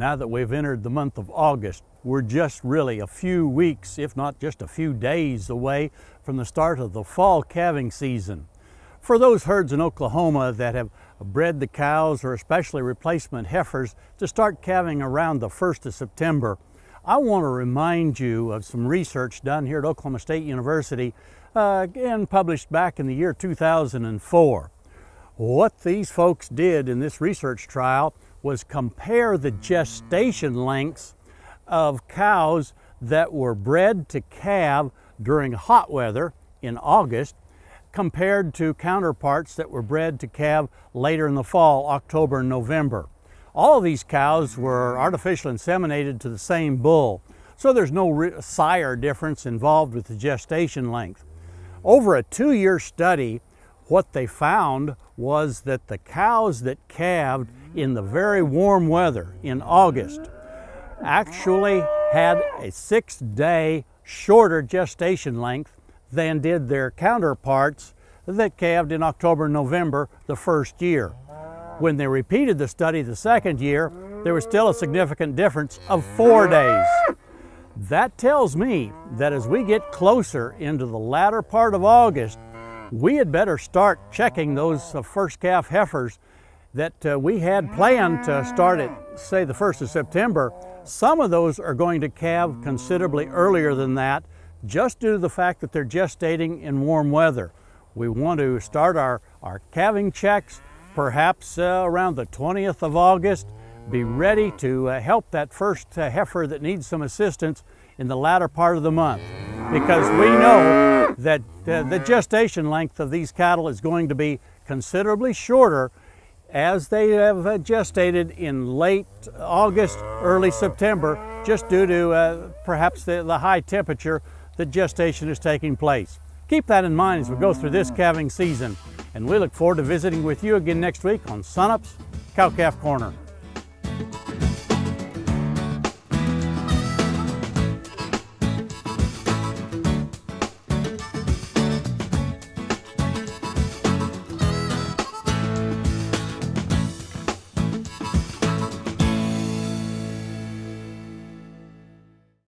now that we've entered the month of August. We're just really a few weeks, if not just a few days away from the start of the fall calving season. For those herds in Oklahoma that have bred the cows or especially replacement heifers to start calving around the 1st of September, I want to remind you of some research done here at Oklahoma State University uh, and published back in the year 2004. What these folks did in this research trial was compare the gestation lengths of cows that were bred to calve during hot weather in August compared to counterparts that were bred to calve later in the fall, October and November. All of these cows were artificially inseminated to the same bull, so there's no sire difference involved with the gestation length. Over a two-year study, what they found was that the cows that calved in the very warm weather in August actually had a six day shorter gestation length than did their counterparts that calved in October November the first year. When they repeated the study the second year, there was still a significant difference of four days. That tells me that as we get closer into the latter part of August, we had better start checking those uh, first calf heifers that uh, we had planned to start at, say, the 1st of September. Some of those are going to calve considerably earlier than that, just due to the fact that they're gestating in warm weather. We want to start our, our calving checks perhaps uh, around the 20th of August, be ready to uh, help that first uh, heifer that needs some assistance in the latter part of the month because we know that uh, the gestation length of these cattle is going to be considerably shorter as they have gestated in late August, early September, just due to uh, perhaps the, the high temperature that gestation is taking place. Keep that in mind as we go through this calving season, and we look forward to visiting with you again next week on Sunup's Cow Calf Corner.